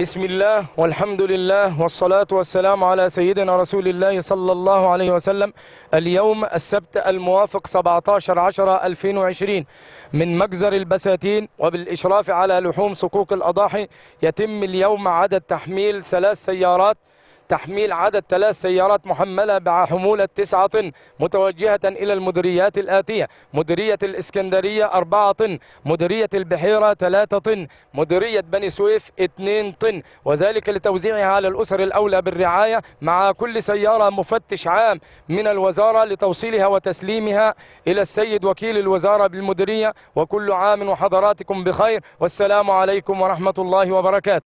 بسم الله والحمد لله والصلاة والسلام على سيدنا رسول الله صلى الله عليه وسلم اليوم السبت الموافق 17 10 2020 من مجزر البساتين وبالإشراف على لحوم صكوك الأضاحي يتم اليوم عدد تحميل ثلاث سيارات تحميل عدد ثلاث سيارات محملة بحمولة تسعة طن متوجهة إلى المديريات الآتية. مديرية الإسكندرية أربعة طن مديرية البحيرة ثلاثة طن مديرية بني سويف اثنين طن. وذلك لتوزيعها على الأسر الأولى بالرعاية مع كل سيارة مفتش عام من الوزارة لتوصيلها وتسليمها إلى السيد وكيل الوزارة بالمديرية. وكل عام وحضراتكم بخير. والسلام عليكم ورحمة الله وبركاته.